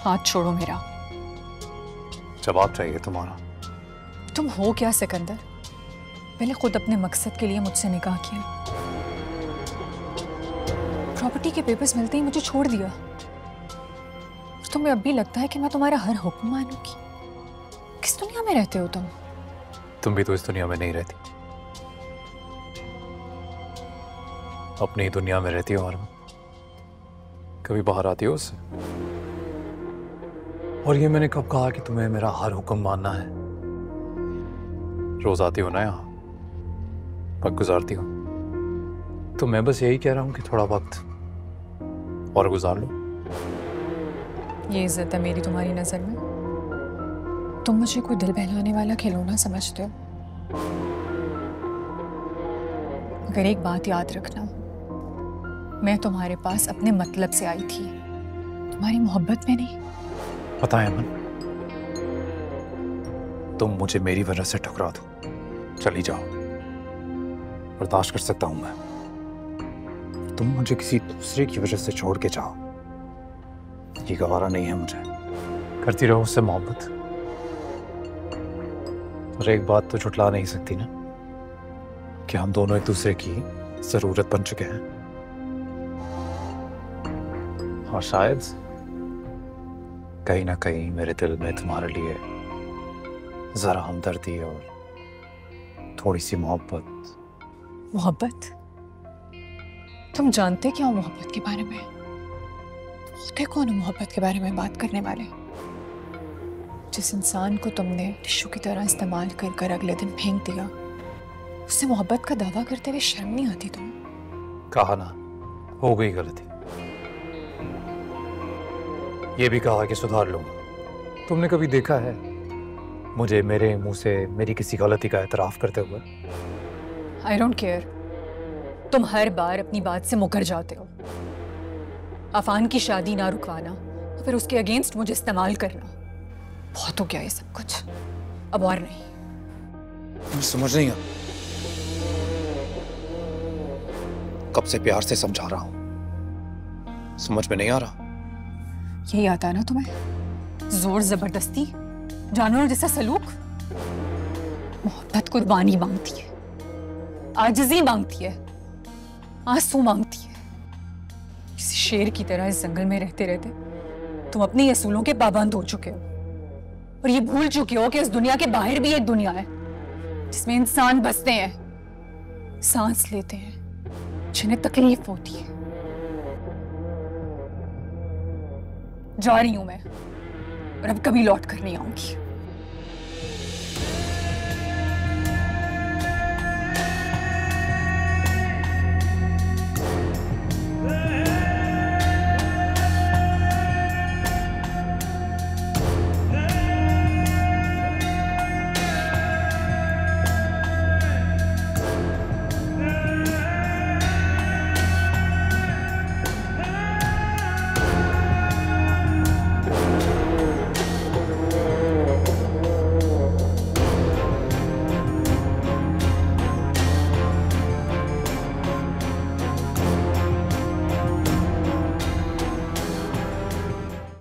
हाथ छोड़ो मेरा। जवाब चाहिए तुम्हारा। तुम हो क्या सिकंदर? पहले खुद अपने मकसद के लिए मुझसे निकाह किया। प्रॉपर्टी के पेपर्स मिलते ही मुझे छोड़ दिया। तुम्हें अब भी लगता है कि मैं तुम्हारा हर हुक्म मानूँगी। किस दुनिया में रहते हो तुम? तुम भी तो इस दुनिया में नहीं रहती। अपनी ही दुनिया में रहती हो और कभी बाहर आती हो उससे। और ये मैंने कब कहा कि तुम्हें मेरा हर हुक्म मानना है? रोज आती हो ना यहाँ। वक्त गुजारती हो। तो मैं बस यही कह रहा हूँ कि थोड़ा वक्त। और गुजार लो। ये इज़्ज़त है मेरी तुम्हारी नज़र में। तुम मुझे कोई दिल बहलाने वाला खिलौना समझते हो? अगर एक बात याद रखना मैं तुम्हारे पास अपने मतलब से आई थी। तुम्हारी मोहब्बत में नहीं। पता है अमन। तुम मुझे मेरी वजह से ठुकरा दो। चली जाओ। बर्दाश्त कर सकता हूँ मैं। तुम मुझे किसी दूसरे की वजह से छोड़ के जाओ। ये गवारा नहीं है मुझे। करती रहो उससे मोहब्बत। और एक बात तो छुटला नहीं सकती ना, कि हम दोनों एक दूसरे की ज़रूरत बन चुके हैं। और शायद कहीं ना कहीं मेरे दिल में तुम्हारे लिए जरा हमदर्दी और थोड़ी सी मोहब्बत। मोहब्बत? तुम जानते क्या हो मोहब्बत के बारे में? होते कौन हो मोहब्बत के बारे में बात करने वाले? जिस इंसान को तुमने टिश्यू की तरह इस्तेमाल कर कर अगले दिन फेंक दिया उससे मोहब्बत का दावा करते हुए शर्म नहीं आती तुम? कहा ना हो गई गलती। ये भी कहा कि सुधार लूँगा तुमने कभी देखा है मुझे मेरे मुँह से मेरी किसी गलती का एतराफ करते हुए? आई डोंट केयर तुम हर बार अपनी बात से मुकर जाते हो। अफान की शादी ना रुकवाना तो फिर उसके अगेंस्ट मुझे इस्तेमाल करना। बहुत हो गया ये सब कुछ। अब और नहीं। समझ नहीं आ कब से प्यार से समझा रहा हूँ। समझ में नहीं आ रहा। यही आता है ना तुम्हें? ज़ोर ज़बरदस्ती? जानवरों जैसा सलूक? मोहब्बत कुर्बानी मांगती है। आजजी मांगती है। आँसू मांगती है। किसी शेर की तरह इस जंगल में रहते रहते तुम अपने असूलों के पाबंद हो चुके हो। और ये भूल चुके हो कि इस दुनिया के बाहर भी एक दुनिया है, जिसमें इंसान बसते हैं, सांस लेते हैं, जिन्हें तकलीफ़ होती है। जा रही हूँ मैं और अब कभी लौट कर नहीं आऊँगी।